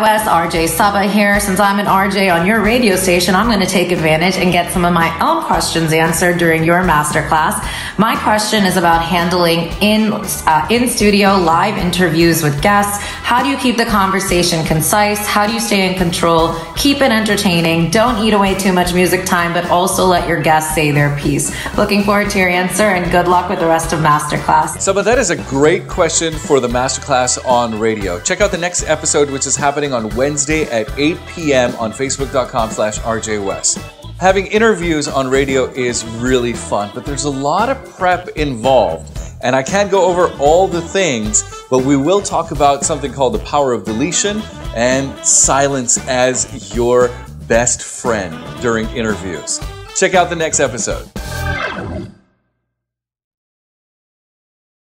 Wes, RJ Sabah here. Since I'm an RJ on your radio station, I'm going to take advantage and get some of my own questions answered during your masterclass. My question is about handling in uh, in studio live interviews with guests. How do you keep the conversation concise? How do you stay in control? Keep it entertaining. Don't eat away too much music time, but also let your guests say their piece. Looking forward to your answer and good luck with the rest of masterclass. So, but that is a great question for the masterclass on radio. Check out the next episode, which is happening on Wednesday at 8 p.m. on facebook.com slash rjwes. Having interviews on radio is really fun, but there's a lot of prep involved. And I can't go over all the things, but we will talk about something called the power of deletion and silence as your best friend during interviews. Check out the next episode.